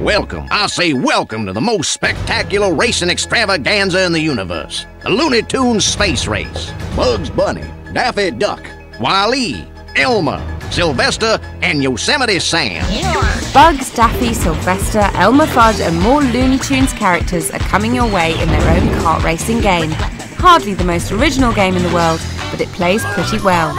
Welcome, I say welcome to the most spectacular racing extravaganza in the universe. The Looney Tunes Space Race. Bugs Bunny, Daffy Duck, Wile-E, Elmer, Sylvester, and Yosemite Sam. Bugs, Daffy, Sylvester, Elmer Fudd, and more Looney Tunes characters are coming your way in their own kart racing game. Hardly the most original game in the world, but it plays pretty well.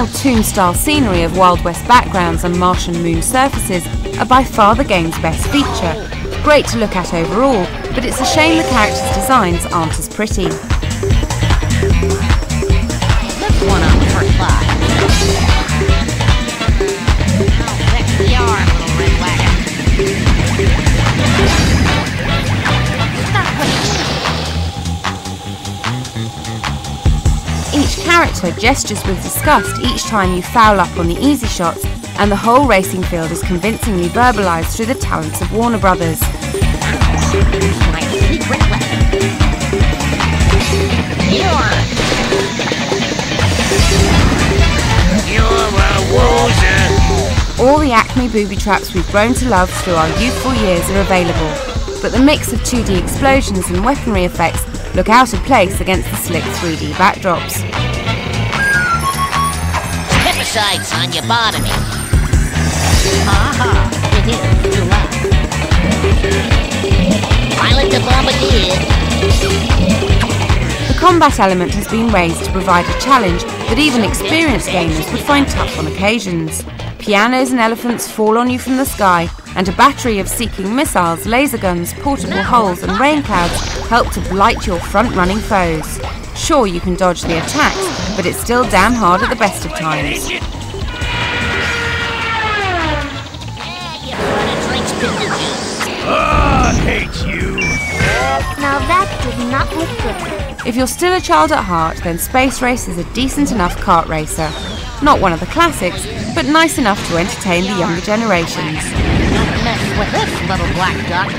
Traditional toon-style scenery of Wild West backgrounds and Martian moon surfaces are by far the game's best feature. Great to look at overall, but it's a shame the characters' designs aren't as pretty. Each character gestures with disgust each time you foul up on the easy shots, and the whole racing field is convincingly verbalised through the talents of Warner Brothers. All the Acme booby traps we've grown to love through our youthful years are available, but the mix of 2D explosions and weaponry effects look out of place against the slick 3D backdrops. Step aside, son, you bother me. Aha, it is too. Pilot the bombardier. The combat element has been raised to provide a challenge that even experienced gamers would find tough on occasions. Pianos and elephants fall on you from the sky, and a battery of seeking missiles, laser guns, portable holes and rain clouds help to blight your front running foes. Sure, you can dodge the attacks, but it's still damn hard at the best of times. Yeah, you running drinks. Now that did not look good. If you're still a child at heart, then Space Race is a decent enough kart racer. Not one of the classics, but nice enough to entertain the younger generations. Not mess with this little black duck.